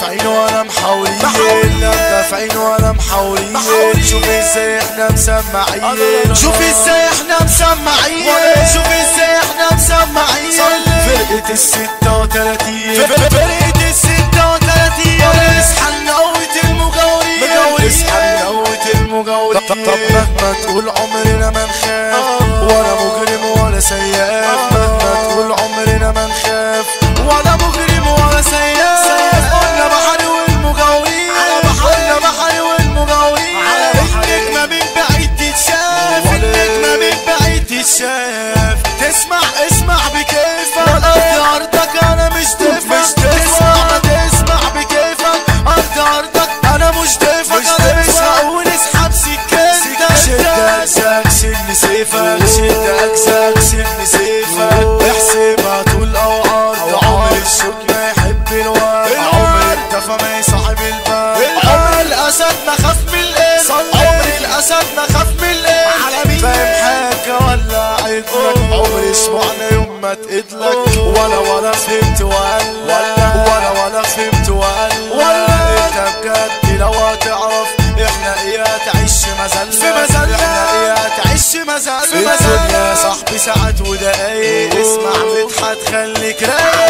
دافعين ولا محاولين إحنا دافعين ولا محاولين. شوف إزاي إحنا مسمعين. شوف إزاي إحنا مسمعين. شوف إزاي إحنا مسمعين. فرقة ال 36 فرقة ال 36 اصحى نقوة المجاورين. اصحى نقوة المجاورين. طب مهما تقول عمرنا تتشاف تسمع اسمع بكيفك. أرض ارضك أنا مش ضيفك تسمع تسمع بكيفك. أرض ارضك أنا مش ضيفك أنا مش هقول اسحب سكتك شد اجزاك سن سيفك شد اجزاك سن سيفك. احسبها طول أو عرض. عمر الشوك ما يحب الورد عمر التفا ما يصاحب الباب عمر الأسد ما خاف من القرد. عمر الأسد ما خاف من القرد. اسمعنا يوم ما تقتلك؟ ولا ولا فهمت ولا ولا ولا فهمت ولا. انت بجد لو هتعرف إحنا إيه تعيش مزلة؟ في مزلة. إحنا إيه تعيش مزلة؟ في مزلة. يا صاحبي ساعات ودقايق. اسمع مدحت خليك رايق.